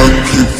I keep